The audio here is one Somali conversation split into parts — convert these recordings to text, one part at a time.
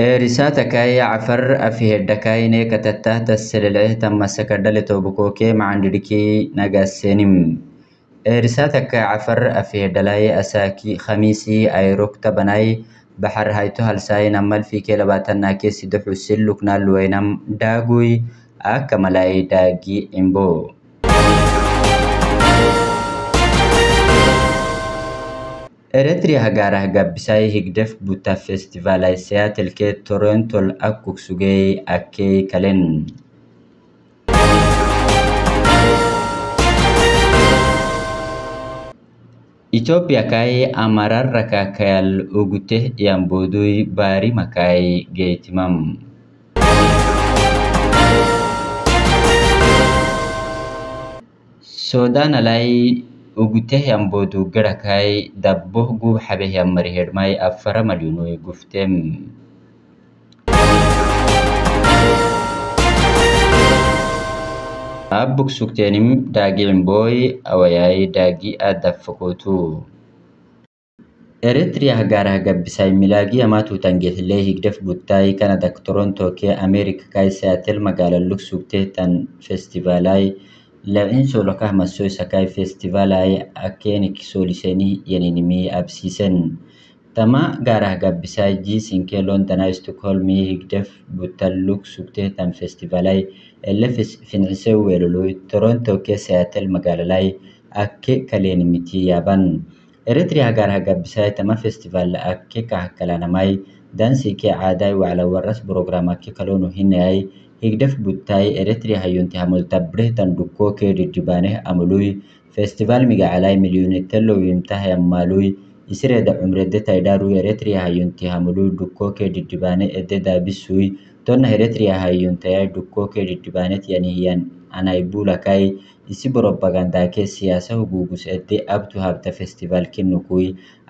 رساتك يا عفر أفيه الدكاينة كتته تسلله تم سكدل توبكوك مع ندكي نجاسينم رساتك يا عفر أفيه دلاي أساكي خميسي أيروك تبناي بحر هايتو هلساي نمال في كيلباتنا كيسي دحو سلوكنا لوينم داغوي أكملاي داغي إمبو Eritiriyaa hagaara haggabbisay higdef telke toronto akuk Torontol ake sugay akkee kaleen. Itoophiyaa kaayee Amaararra ugute yang yaambooduy bari makai geetimam. Soodaan alaayi. ugutee boodu gara kaayi habee gub habeeyaan marheermaayi affaramalyuunuyi gufteem. Abbuk daagii daagii'inbooyi awayaayi daagii addaaf fokotuu. Ereetiriyaa gaara gabbisaayi milaagii hamaa tuutan geetilee higdef guttaayi Kanadak, Torontoo kee Ameerik kaayi Siyaatel magaalaan Luksukteetan feestivaalaayi. Festivaalai lab'in soolokah massoo isa kai festivaalai akkeenik sooliseni yeninimi absiisen. Tama gaarah gabbisai jiisinkee Londona Stockholmi higdef buttalluk suktee tan festivaalai elle fincisee weelului Toronto ke Seattle magaalalai akke kaleenimiti yaaban. Eritrea gaarah gabbisai tama festival akke kahakkalanamai dansi ke caadai wacla warras program akke kaloonu hinayai higdef buttai Eritrea hayyunti hamultabreh tan dukkoo kee diddibaaneh amului festival migacalai milyonetelo yimtah yammaalui isireeda cumrede taidaarui Eritrea hayyunti hamului dukkoo kee diddibaane ede daabisui tonna Eritrea hayyuntayai dukkoo kee anaibulakai isi propagandake siyaasa hugugus ede abtu habta festival kinnukui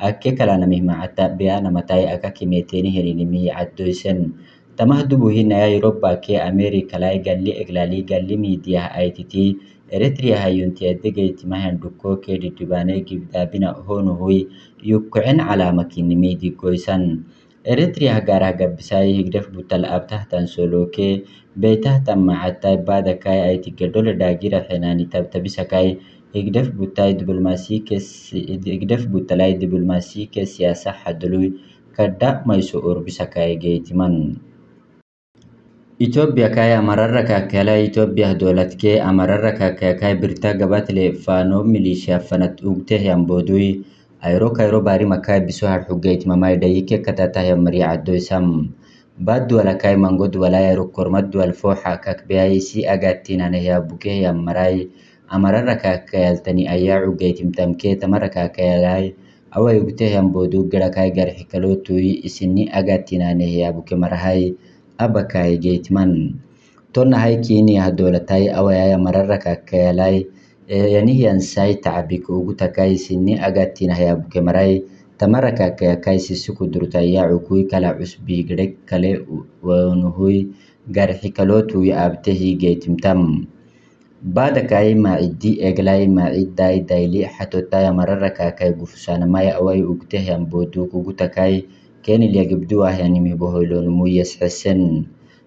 akke kalanamih macata beyanamatai aka kimeteeni heninimi caddoysen hinaya Europa ke Amerika lai galli eglali galli miidiyah aititi Eritrea hayyunti ede geytimahan dukkoo kee diddibaane gibdaabina honuhui yukkocen calaamakinimi digoysan Eritrea gaarah gabbisai higdef butal abtahtan soloke beytahtan daagira fenaani tabtabisakai higdef butai diblomaasi ke higdef butalai diblomaasi ke siyaasa hadului kadda mayso orbisakai geytiman. Ethiopia kai amararra kakala Ethiopia dolatke amararra kakaya kai birta gabatle fano milisha fanat ugte yan bodui. Ayro kairo bari makai biso har hugait mamai dayike katata yan mari addo isam badu wala kai mangod wala ayro kormad wal foha kak beay si agatina ne ya buke yan marai. Amararra kakayal tani ayya ugaitim tamke tamarra kakayalai away ugte yan bodu gara kai gar hikalotui isinni abakai gateman tonna haikini hadolatai awayaya mararra kakayalai yanihiyan sai tacbik ugu takai sinni agatina hayabuke marai tamarra kakayakai sisiku durtaya cukui kala cusbi gedek kale wanuhui garxi kalotui abtehi gaytimtam baadakai macidi eglai macidai daili xatotaya mararra kakai gufsanamai awai ugtehyan boduk ugu كان اللي يقبدوه يعني ما يبوه لون مميز حسن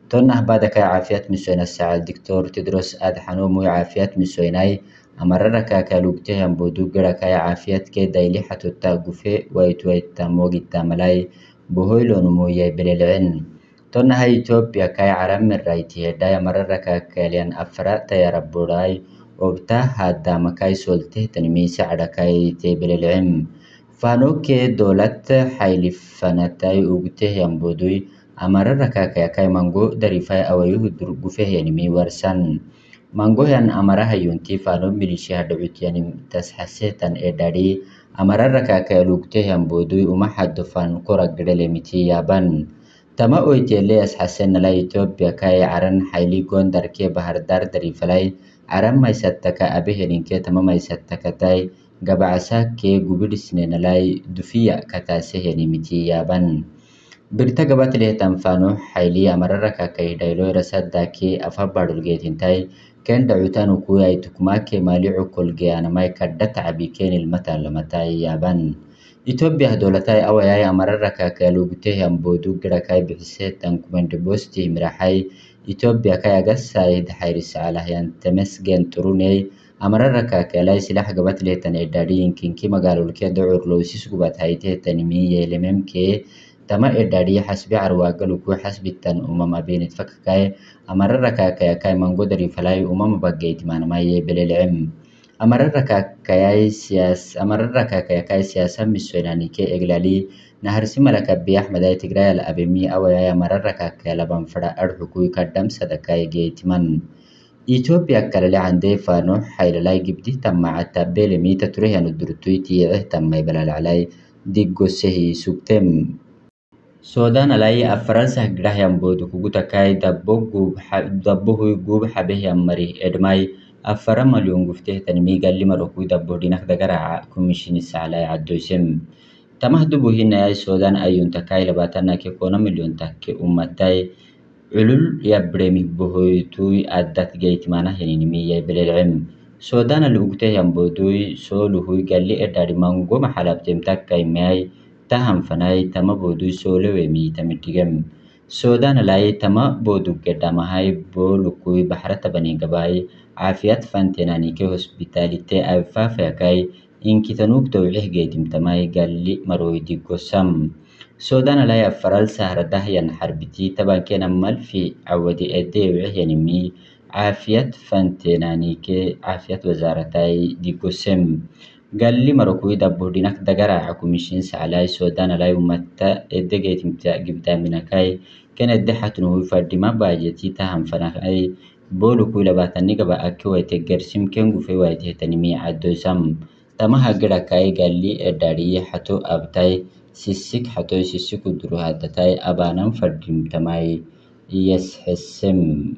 تونه بعدك عافيات مسوينا الساعة. الدكتور تدرس آد حنوم وعافيات مسويناي أمرركا كالوبتهم بودوغركا عافيات كي دايليحة التاقفي ويتوي التاموغي التاملاي بوهيلون مويا بللعن تونه هاي توبيا كاي عرم من رايتيه داي أمرركا كاليان أفرا تياربوراي وبتاه هادا مكاي سولته تنمي سعركاي تيبل العم Fanuke Dolat xaylifanatay ugutehyan bodoy amarara kakayakay mango darifay awayuhu durgufehyanimi warsan mangohan amarahayunti fano milishihadhawityanim tasxasetan ee dhari amarara kakayalugutehyan bodoy umaxado fanukoragdhelemiti yaban. Tama oytele asxasenala ethiopia dari caran xayli gondarke bahardar darifalay caran maysattaka abehelinke tama maysattakatai gabaasakee gubidhisnenalai dufiya katasehenimitiyaaban birita gabatlehetanfano xayliya mararaka kai dhailoira sadake afabadulgeetintai ken dhacutanu kuyai tukumake malicu kolgeanamai kadha tacbiken ilmatalamataiyaaban Itoophiyah dowlatai awayai amararaka kaluguteh ambodu girakai bixisetan kumendibostih miraxai Itoophiya kai agasai daxairis calahyan temesgen turunei amararra kakaalai silax gabat lehetan edadhi inkinki magaalolkee docur lowsis gubat haiteetanimi yeelememkee tama edadhi xasbi carwaagaluku xasbitan umam abenit fakakai amararra kakayakai mangodari falai umama belelcem amararra kakayakai siyaasa misoenanike eglali naharsi malakabi axmedai tigrayal abemi awayai amararra kakaya laban fara arxukui kadham sadakai geetiman ኢትዮጵያ ከለለ አንዴ ፋኖ ኃይል ላይ ግብዲ ተማዓታ ቤለሚ ተቱሬህያኑ ድርቱይ ትየዕህ ተማይ በላልዕላይ ዲጎሴህ ሱብቴም ሶዳን ላይ አፈራንሳህ ግዳህ ያንቦዱ ኩጉተካይ ዳቦሁይ ጉብ ሐቤህ ያመሪህ ኤድማይ አፈረ መሊዮን ጉፍቴህ ተንሚ ጋሊ መሮኩይ ዳቦ ዲናክ ደገራ ኮሚሽን ሳላይ አዶይሴም ተማህዱ ቡሂናያይ ሶዳን አዩን ተካይ ለባታና ኬኮነ ሚሊዮን ታኬ ኡመታይ Ölüm yabbiremi bohoytuy addat gaytimana henimi yabbirem. Soodana luugte yamboduy soo luhuy galli erdariman goma halabtem takkay meay taham fanay tama boduy soolewemi tamiddigem. Soodana lay tama bodugge damahay bo lukuy bahrata banigabay caafiyad fantenanike hospitalite afafakay inkitanuug tawcih gaytimtamay galli maroydiggosam. السودان لا يفرل سهر دهيا حربتي تبا كان أمال في عودي أدي وعيه نمي عافية فانتنانيك عافية وزارتاي ديكو سم. قال لي مروكوي دبودينك دقرا عكوميشين سعلاي السودان لا يمتا إدي قبتا منكاي كان الدحة نوي فردما باجتي تهم فنخاي بولو كوي لباتني قبا أكوي تقرسم كنغو في وايته تنمي عدو سم. تمها قرأ كاي قال لي الدارية حتو أبتاي. سيسك حتوي سيسك الدروها تاي أبانا فردم تماي يسحسم